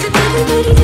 to do, do, do, do.